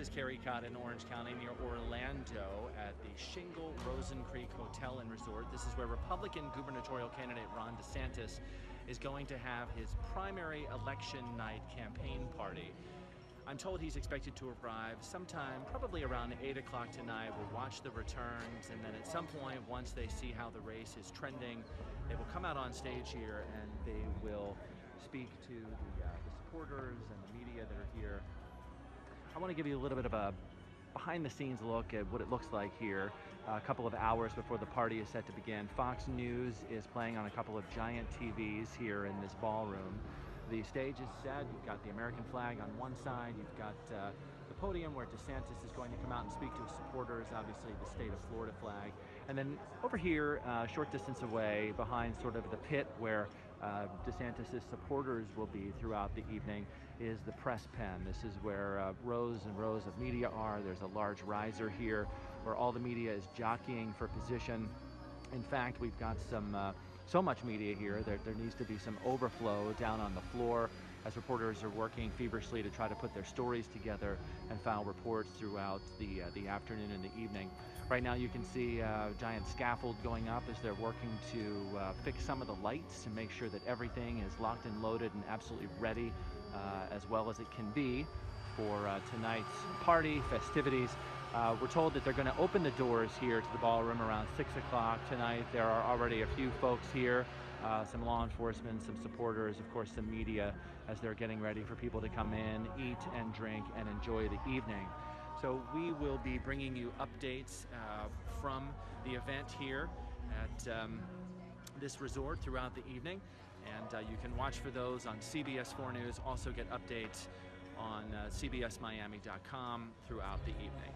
is Carey Codd in Orange County near Orlando at the Shingle Rosen Creek Hotel and Resort. This is where Republican gubernatorial candidate Ron DeSantis is going to have his primary election night campaign party. I'm told he's expected to arrive sometime, probably around 8 o'clock tonight. We'll watch the returns, and then at some point, once they see how the race is trending, they will come out on stage here and they will speak to the, uh, the supporters and the media that are here I want to give you a little bit of a behind the scenes look at what it looks like here a couple of hours before the party is set to begin. Fox News is playing on a couple of giant TVs here in this ballroom. The stage is set, you've got the American flag on one side, you've got uh, the podium where DeSantis is going to come out and speak to his supporters, obviously the state of Florida flag. And then over here, a uh, short distance away, behind sort of the pit where uh, DeSantis' supporters will be throughout the evening, is the press pen. This is where uh, rows and rows of media are. There's a large riser here where all the media is jockeying for position. In fact, we've got some uh, so much media here that there needs to be some overflow down on the floor as reporters are working feverishly to try to put their stories together and file reports throughout the, uh, the afternoon and the evening. Right now you can see a giant scaffold going up as they're working to uh, fix some of the lights to make sure that everything is locked and loaded and absolutely ready uh, as well as it can be for uh, tonight's party, festivities. Uh, we're told that they're going to open the doors here to the ballroom around 6 o'clock tonight. There are already a few folks here, uh, some law enforcement, some supporters, of course some media, as they're getting ready for people to come in, eat and drink, and enjoy the evening. So we will be bringing you updates uh, from the event here at um, this resort throughout the evening. And uh, you can watch for those on CBS 4 News, also get updates on uh, cbsmiami.com throughout the evening.